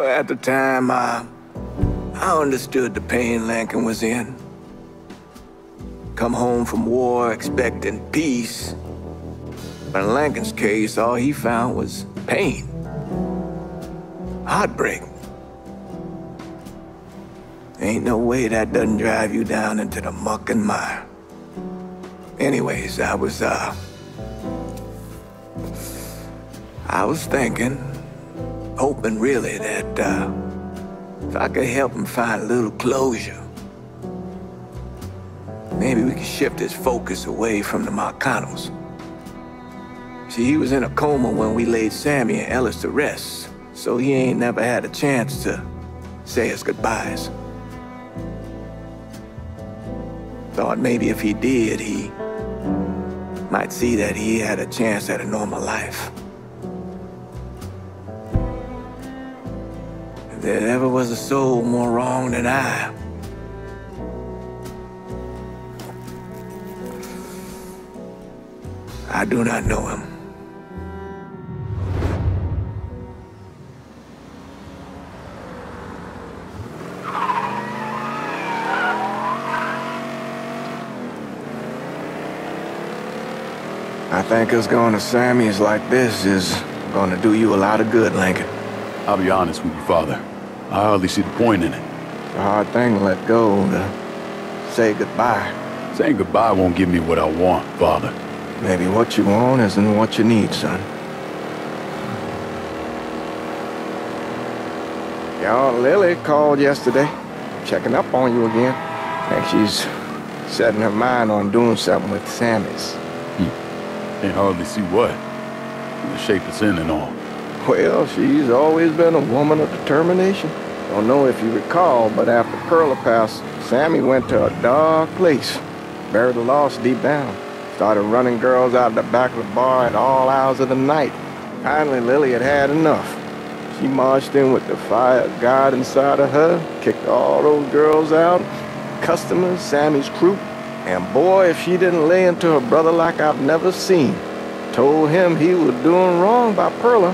At the time, I, I understood the pain Lincoln was in. Come home from war expecting peace. But in Lincoln's case, all he found was pain. Heartbreak. Ain't no way that doesn't drive you down into the muck and mire. Anyways, I was, uh... I was thinking, hoping really that, uh... If I could help him find a little closure. Maybe we could shift his focus away from the Marcanos. See, he was in a coma when we laid Sammy and Ellis to rest, so he ain't never had a chance to say his goodbyes. Thought maybe if he did, he might see that he had a chance at a normal life. There ever was a soul more wrong than I, I do not know him. I think us going to Sammy's like this is gonna do you a lot of good, Lincoln. I'll be honest with you, Father. I hardly see the point in it. It's a hard thing to let go, to say goodbye. Saying goodbye won't give me what I want, Father. Maybe what you want isn't what you need, son. Y'all, Lily called yesterday, checking up on you again. Think she's setting her mind on doing something with Sammy's. Hmm. Can't hardly see what. The shape it's in and all. Well, she's always been a woman of determination. Don't know if you recall, but after Perla passed, Sammy went to a dark place, buried the lost deep down. Started running girls out the back of the bar at all hours of the night. Finally, Lily had had enough. She marched in with the fire of God inside of her, kicked all those girls out, customers, Sammy's crew, and boy, if she didn't lay into her brother like I've never seen. Told him he was doing wrong by Perla,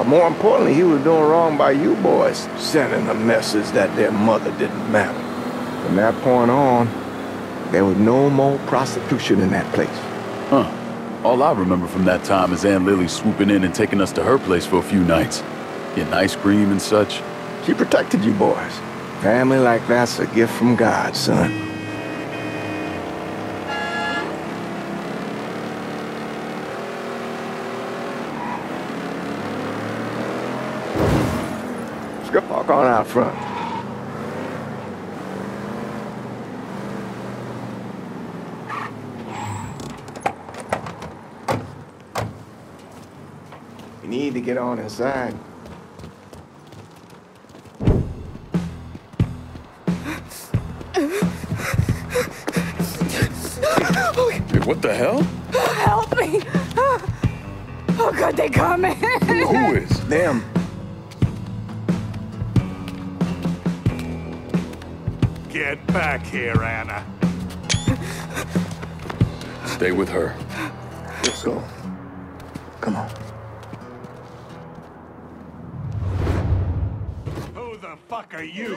but more importantly, he was doing wrong by you boys, sending a message that their mother didn't matter. From that point on, there was no more prostitution in that place. Huh. All I remember from that time is Aunt Lily swooping in and taking us to her place for a few nights. Getting ice cream and such. She protected you boys. Family like that's a gift from God, son. Let's go walk on out front. You need to get on inside. Hey, what the hell? Help me! Oh, God, they coming! Who is? Them. Get back here, Anna. Stay with her. Let's go. Come on. Who the fuck are you?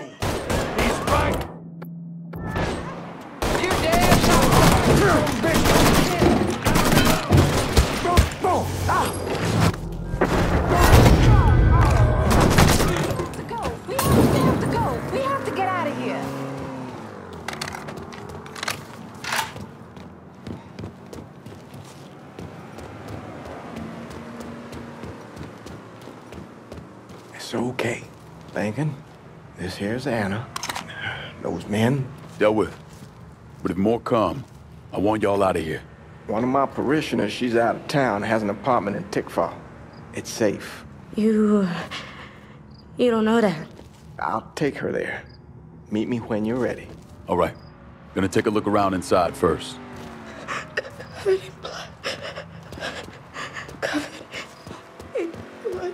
He's right. You damn to It's okay. Thinking. This here's Anna. Those men. Dealt with. But if more come, I want y'all out of here. One of my parishioners, she's out of town, has an apartment in Tickfaw. It's safe. You. You don't know that. I'll take her there. Meet me when you're ready. All right. Gonna take a look around inside first. Covered in blood. Covered in blood.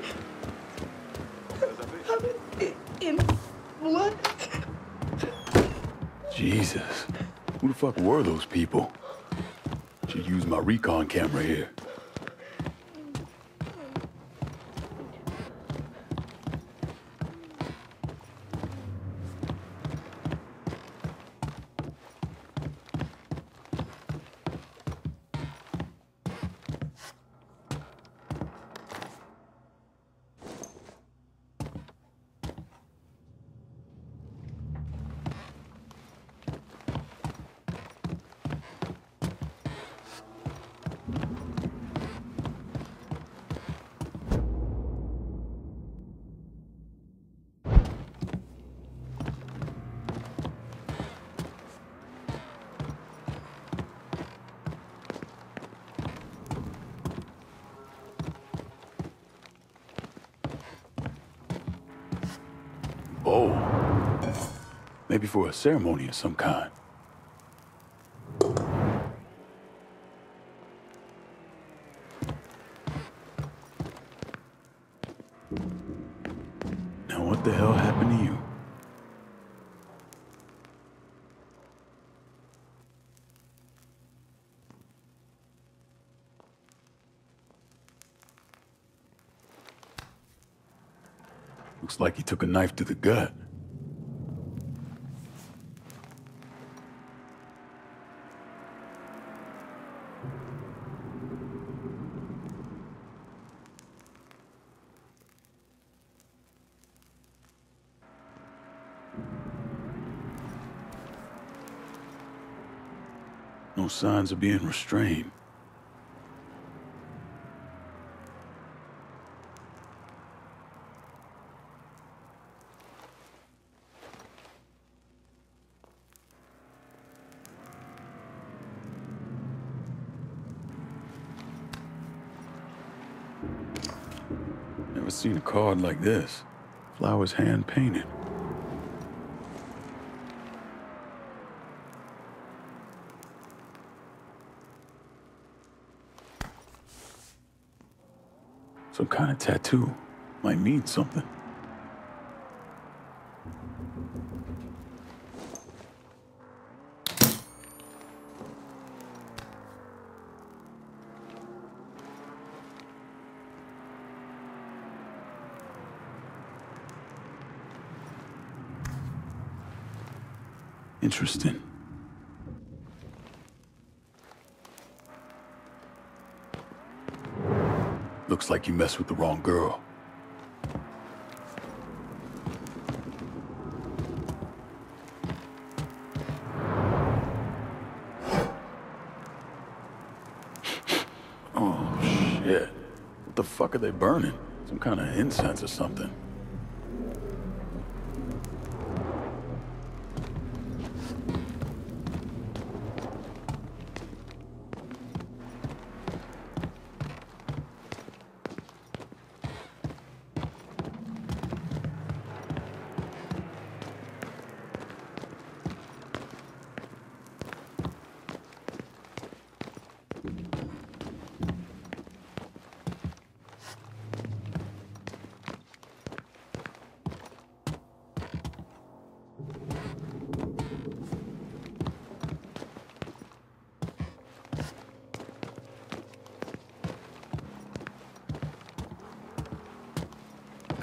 Covered in, in blood. Jesus. Who the fuck were those people? Should use my recon camera here. Bowl. Maybe for a ceremony of some kind. Now what the hell happened to you? Looks like he took a knife to the gut. No signs of being restrained. Never seen a card like this. Flowers hand painted. Some kind of tattoo. Might mean something. Interesting. Looks like you messed with the wrong girl. oh, shit. What the fuck are they burning? Some kind of incense or something.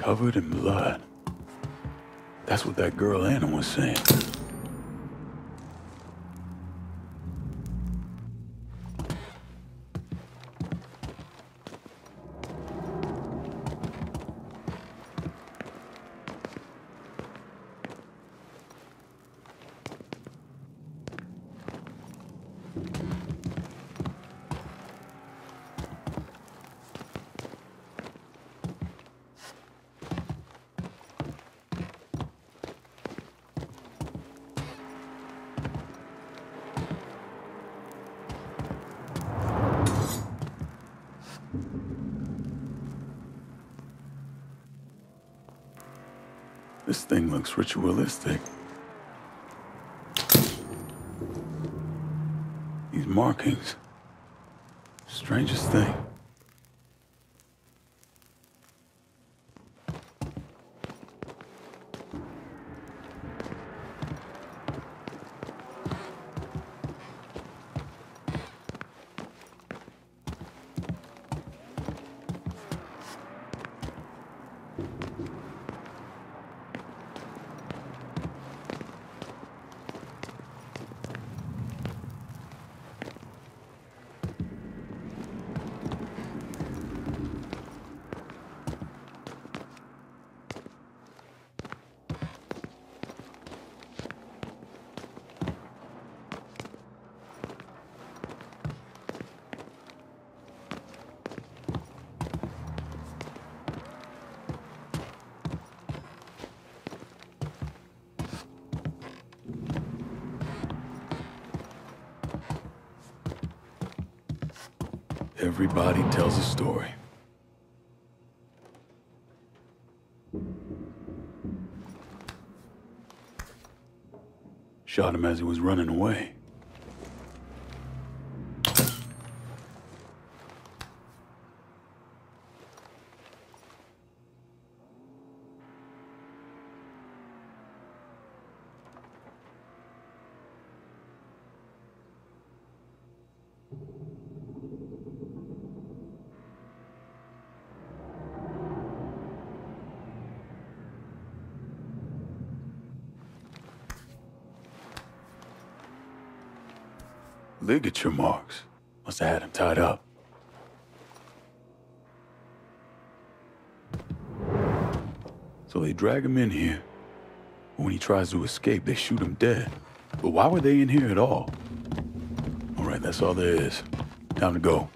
Covered in blood. That's what that girl Anna was saying. This thing looks ritualistic. These markings. Strangest thing. Everybody tells a story. Shot him as he was running away. Ligature marks. Must have had him tied up. So they drag him in here. When he tries to escape, they shoot him dead. But why were they in here at all? All right, that's all there is. Time to go.